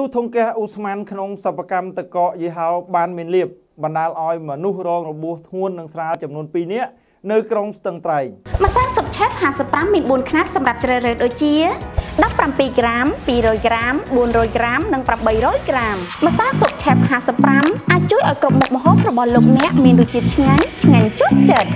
ទុះធុងកេះអ៊ូស្មានក្នុងសិប្បកម្មតកកយីហោបានមានលៀបបណ្ដាលឲ្យមនុស្សរងរបួសធ្ងន់និងស្រាលចំនួន2នាក់នៅក្រុងស្ទឹងត្រែងម្សៅស៊ុបឆេฟ55មាន4ខ្នាតសម្រាប់ជ្រើសរើសដូចជា17ក្រាម200ក្រាម400ក្រាមនិង800ក្រាមម្សៅស៊ុបឆេฟ55អាចជួយឲ្យគ្រប់មុខម្ហូបរបស់លោកអ្នកមានរសជាតិឆ្ងាញ់ឆ្ងាញ់ជាប់ចិត្ត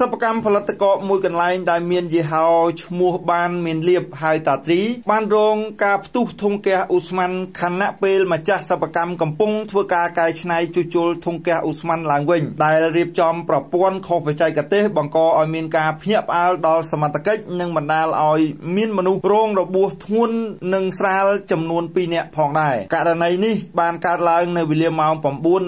សិប្បកម្មផលិតកកមួយកន្លែងដែលមានយីហោឈ្មោះបានមានលៀបហៅតាត្រី បានរងការផ្ទុះធុងកែអ៊ូស្មានខណៈពេលម្ចាស់សិប្បកម្មកំពុងធ្វើការកែច្នៃជួសជុលធុងកែអ៊ូស្មានឡើងវិញដែលរៀបចំប្រព័ន្ធខុសបច្ចេកទេសបង្កឲ្យមានការភ្ញាក់ផ្អើលដល់សមត្ថកិច្ចនិងបណ្ដាលឲ្យមានមនុស្សរងរបួសធ្ងន់និងស្រាលចំនួន2នាក់ផងដែរករណីនេះបានកើតឡើងនៅវេលាម៉ោង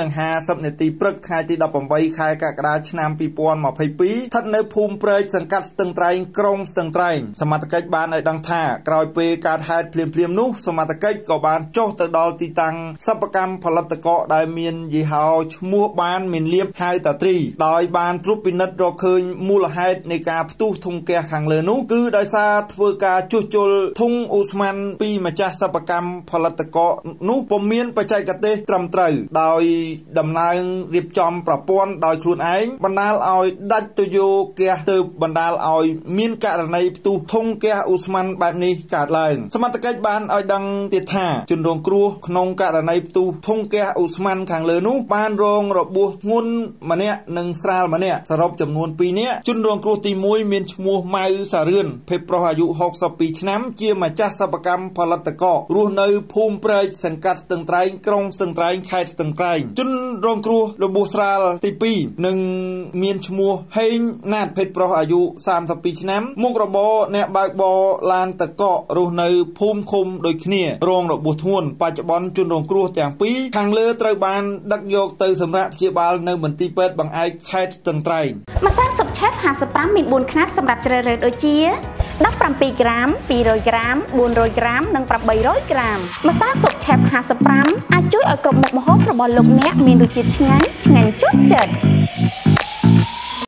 9:50នាទីព្រឹកថ្ងៃទី18ខែកក្កដាឆ្នាំ2022ស្ថិតនៅភូមិព្រែកសង្កាត់ស្ទឹងត្រែងក្រុងស្ទឹងត្រែងសមត្ថកិច្ចបានឲ្យដឹងថាក្រោយពេលកើតហេតុភ្លាមភ្លាមនោះសមត្ថកិច្ចក៏បានចុះទៅដល់ទីតាំងសិប្បកម្មផលិតកកដែលមានយីហោឈ្មោះបានមានលៀបហៅតាត្រីដោយបានត្រួតពិនិត្យរកឃើញមូលហេតុនៃការផ្ទុះធុងកែខាងលើនោះគឺដោយសារធ្វើការជួសជុលធុងអ៊ូស្មានពីម្ចាស់សិប្បកម្មផលិតកកនោះពុំមានបច្ចេកទេសត្រឹមត្រូវដោយដំណើររៀបចំប្រព័ន្ធដោយខ្លួនឯងបណ្ដាលឲ្យដាច់ទុយោហ្គាសទើបបណ្ដាលឲ្យមានករណីផ្ទុះធុងហ្គាសអ៊ូស្មានបែបនេះកើតឡើងសមត្ថកិច្ចបានឲ្យដឹងទៀតថាជនរងគ្រោះក្នុងករណីផ្ទុះធុងហ្គាសអ៊ូស្មានខាងលើនោះបានរងរបួសធ្ងន់ម្នាក់និងស្រាលម្នាក់សរុបចំនួន2នាក់ជនរងគ្រោះទី1មានឈ្មោះម៉ៅសារឿនភេទប្រុសអាយុ62ឆ្នាំ ជាម្ចាស់សិប្បកម្មផលិតកករស់នៅភូមិព្រែកសង្កាត់ស្ទឹងត្រែងក្រុងស្ទឹងត្រែងខេត្តស្ទឹងត្រែងជនរងគ្រោះរបួសស្រាលទី2និងមានឈ្មោះហេងណាតភេទប្រុសអាយុ32ឆ្នាំមុខរបរអ្នកបើកបរឡានតកករស់នៅភូមិឃុំដូចគ្នារងរបួសធ្ងន់បច្ចុប្បន្នជនរងគ្រោះទាំងពីរខាងលើត្រូវបានដឹកយកទៅសម្រាប់ព្យាបាលនៅមន្ទីរពេទ្យបង្អែកខេត្តស្ទឹងត្រែងម្សៅស៊ុបឆេฟ55មាន4ខ្នាតសម្រាប់ជ្រើសរើសដូចជា17ក្រាម200ក្រាម400ក្រាមនិង800ក្រាមម្សៅស៊ុបឆេฟ55អាចជួយឲ្យគ្រប់មុខម្ហូបរបស់លោកអ្នកមានរសជាតិឆ្ងាញ់ឆ្ងាញ់ជាប់ចិត្ត